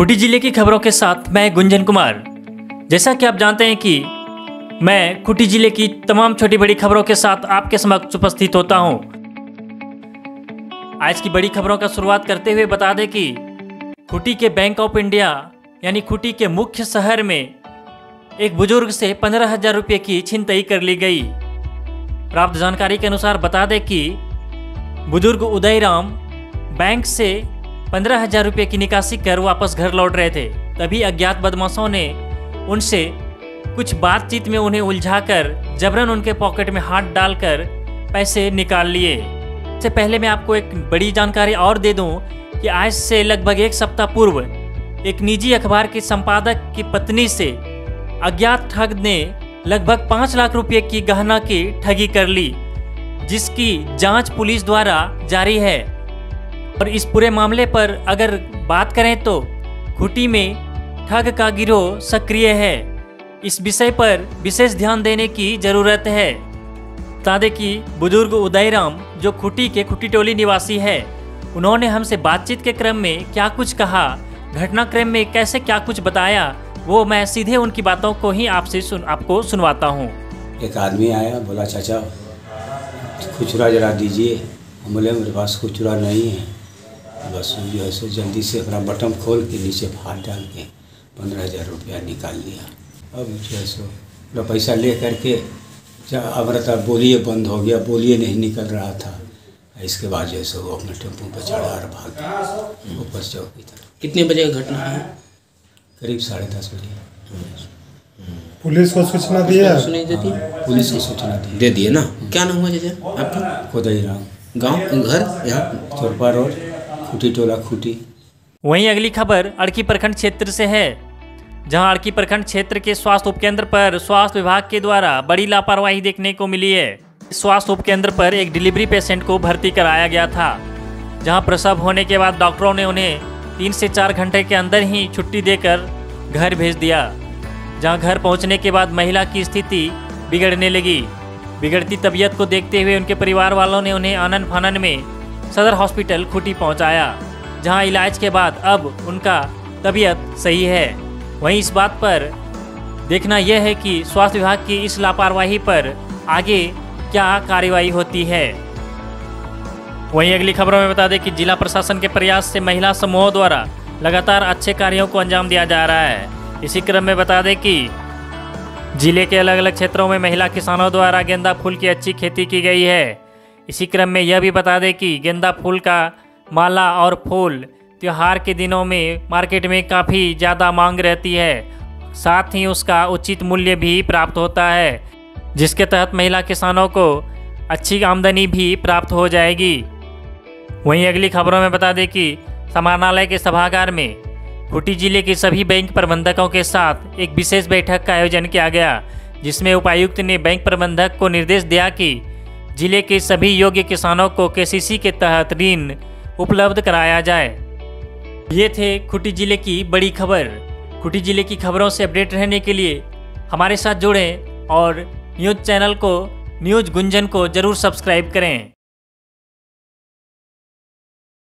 खूंटी ज़िले की खबरों के साथ मैं गुंजन कुमार। जैसा कि आप जानते हैं कि मैं खूंटी ज़िले की तमाम छोटी बड़ी खबरों के साथ आपके समक्ष उपस्थित होता हूँ। आज की बड़ी खबरों का शुरुआत करते हुए बता दें कि खूंटी के बैंक ऑफ़ इंडिया, यानी खूंटी के मुख्य शहर में एक बुज़ुर्ग से पंद्रह हज़ार रुपये की छिनतई कर ली गई। प्राप्त जानकारी के अनुसार बता दें कि बुज़ुर्ग उदय राम बैंक से पंद्रह हज़ार रुपये की निकासी कर वापस घर लौट रहे थे। तभी अज्ञात बदमाशों ने उनसे कुछ बातचीत में उन्हें उलझाकर जबरन उनके पॉकेट में हाथ डालकर पैसे निकाल लिए। इससे पहले मैं आपको एक बड़ी जानकारी और दे दूँ कि आज से लगभग एक सप्ताह पूर्व एक निजी अखबार के संपादक की पत्नी से अज्ञात ठग ने लगभग पाँच लाख रुपये की गहना की ठगी कर ली, जिसकी जाँच पुलिस द्वारा जारी है। और इस पूरे मामले पर अगर बात करें तो खूटी में ठग का गिरोह सक्रिय है। इस विषय पर विशेष ध्यान देने की ज़रूरत है। बता दें कि बुज़ुर्ग उदयराम, जो खूटी के खूटी टोली निवासी है, उन्होंने हमसे बातचीत के क्रम में क्या कुछ कहा, घटनाक्रम में कैसे क्या कुछ बताया, वो मैं सीधे उनकी बातों को ही आपसे सुन, आपको सुनवाता हूँ। एक आदमी आया, बोला, चाचा खुचरा जरा दीजिए, बोले, मेरे पास खुचरा नहीं है। बस जो है सो जल्दी से अपना बटन खोल के नीचे फाड़ डाल के पंद्रह हज़ार रुपया निकाल लिया। अब जो है सो पूरा पैसा ले करके जब अब रहता बोलिए बंद हो गया बोलिए नहीं निकल रहा था। इसके बाद जो है सो वो अपने टेंपू पर चढ़ा और भाग गया ऊपर चौक की तरफ़ कितने बजे का घटना है? करीब साढ़े दस बजे। पुलिस को सूचना दिया सुनाई देती पुलिस को सूचना दी। दे दिए ना? क्या नाम हुआ चाचा आपका? खुदई राम। गाँव? घर? यहाँ? चोरपा रोड। खूटी, टोला खूटी। वहीं अगली खबर, अड़की प्रखंड क्षेत्र से है। जहाँ अड़की प्रखंड क्षेत्र के स्वास्थ्य उपकेंद्र पर स्वास्थ्य विभाग के द्वारा बड़ी लापरवाही देखने को मिली है। स्वास्थ्य उपकेंद्र पर एक डिलीवरी पेशेंट को भर्ती कराया गया था, जहाँ प्रसव होने के बाद डॉक्टरों ने उन्हें तीन से चार घंटे के अंदर ही छुट्टी देकर घर भेज दिया, जहाँ घर पहुँचने के बाद महिला की स्थिति बिगड़ने लगी। बिगड़ती तबीयत को देखते हुए उनके परिवार वालों ने उन्हें आनंद फानन में सदर हॉस्पिटल खूटी पहुँचाया, जहाँ इलाज के बाद अब उनका तबीयत सही है। वहीं इस बात पर देखना यह है कि स्वास्थ्य विभाग की इस लापरवाही पर आगे क्या कार्रवाई होती है। वहीं अगली खबरों में बता दें कि जिला प्रशासन के प्रयास से महिला समूहों द्वारा लगातार अच्छे कार्यों को अंजाम दिया जा रहा है। इसी क्रम में बता दें कि ज़िले के अलग अलग क्षेत्रों में महिला किसानों द्वारा गेंदा फूल की अच्छी खेती की गई है। इसी क्रम में यह भी बता दें कि गेंदा फूल का माला और फूल त्यौहार के दिनों में मार्केट में काफ़ी ज़्यादा मांग रहती है। साथ ही उसका उचित मूल्य भी प्राप्त होता है, जिसके तहत महिला किसानों को अच्छी आमदनी भी प्राप्त हो जाएगी। वहीं अगली खबरों में बता दें कि समाहरणालय के सभागार में खूंटी ज़िले के सभी बैंक प्रबंधकों के साथ एक विशेष बैठक का आयोजन किया गया, जिसमें उपायुक्त ने बैंक प्रबंधक को निर्देश दिया कि ज़िले के सभी योग्य किसानों को केसीसी के तहत ऋण उपलब्ध कराया जाए। ये थे खुटी ज़िले की बड़ी खबर। खुटी ज़िले की खबरों से अपडेट रहने के लिए हमारे साथ जुड़ें और न्यूज़ चैनल को, न्यूज़ गुंजन को ज़रूर सब्सक्राइब करें।